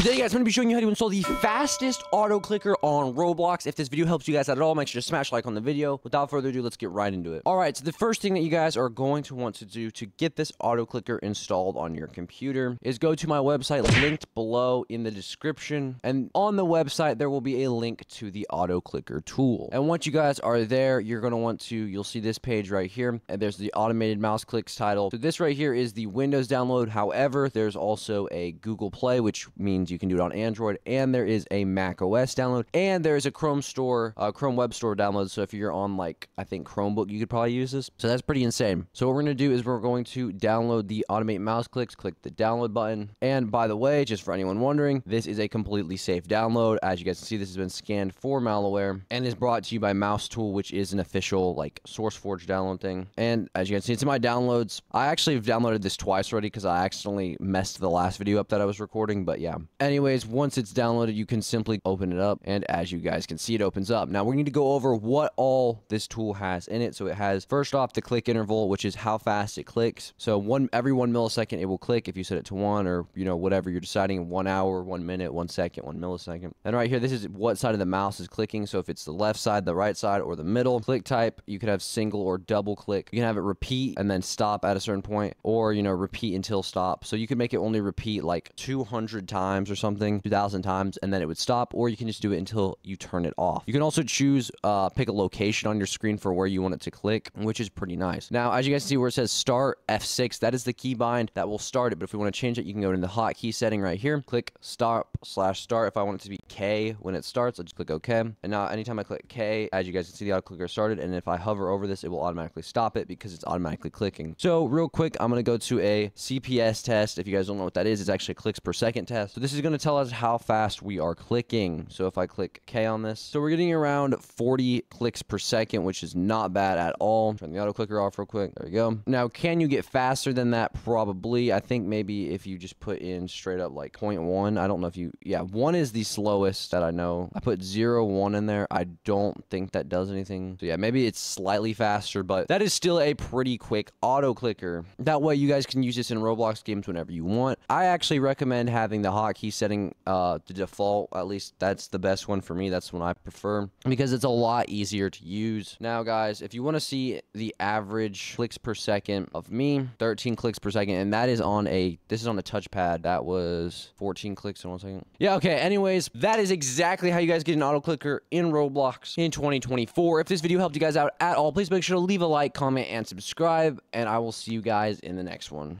Today, guys, I'm going to be showing you how to install the fastest auto clicker on Roblox. If this video helps you guys out at all, make sure to smash like on the video. Without further ado, let's get right into it. All right, so the first thing that you guys are going to want to do to get this auto clicker installed on your computer is go to my website linked below in the description. And on the website, there will be a link to the auto clicker tool. And once you guys are there, you're going to want to, you'll see this page right here. And there's the automated mouse clicks title. So this right here is the Windows download. However, there's also a Google Play, which means you can do it on Android, and there is a Mac OS download, and there is a Chrome store, uh, Chrome Web Store download. So if you're on like I think Chromebook, you could probably use this. So that's pretty insane. So what we're gonna do is we're going to download the Automate Mouse Clicks. Click the download button, and by the way, just for anyone wondering, this is a completely safe download. As you guys can see, this has been scanned for malware and is brought to you by Mouse Tool, which is an official like SourceForge download thing. And as you can see, it's in my downloads. I actually have downloaded this twice already because I accidentally messed the last video up that I was recording. But yeah. Anyways once it's downloaded, you can simply open it up. And as you guys can see, it opens up. Now, we need to go over what all this tool has in it. So it has, first off, the click interval, which is how fast it clicks. So one every one millisecond, it will click if you set it to one or, you know, whatever you're deciding, one hour, one minute, one second, one millisecond. And right here, this is what side of the mouse is clicking. So if it's the left side, the right side, or the middle click type, you could have single or double click. You can have it repeat and then stop at a certain point, or, you know, repeat until stop. So you can make it only repeat like 200 times or something something 2,000 times and then it would stop, or you can just do it until you turn it off. You can also choose, uh, pick a location on your screen for where you want it to click, which is pretty nice. Now, as you guys see where it says start F6, that is the keybind that will start it. But if we want to change it, you can go into the hotkey setting right here, click stop slash start. If I want it to be K when it starts, I just click OK. And now anytime I click K, as you guys can see, the auto clicker started. And if I hover over this, it will automatically stop it because it's automatically clicking. So real quick, I'm going to go to a CPS test. If you guys don't know what that is, it's actually clicks per second test. So this is going to tell us how fast we are clicking. So if I click K on this, so we're getting around 40 clicks per second, which is not bad at all. Turn the auto clicker off real quick. There we go. Now, can you get faster than that? Probably. I think maybe if you just put in straight up like 0.1, I don't know if you, yeah, one is the slowest that I know. I put zero one in there. I don't think that does anything. So yeah, maybe it's slightly faster, but that is still a pretty quick auto clicker. That way you guys can use this in Roblox games whenever you want. I actually recommend having the hotkey setting uh, the default. At least that's the best one for me. That's one I prefer because it's a lot easier to use. Now, guys, if you want to see the average clicks per second of me, 13 clicks per second, and that is on a this is on a touchpad. That was 14 clicks in one second. Yeah, okay. Anyways, that is exactly how you guys get an auto clicker in Roblox in 2024. If this video helped you guys out at all, please make sure to leave a like, comment, and subscribe, and I will see you guys in the next one.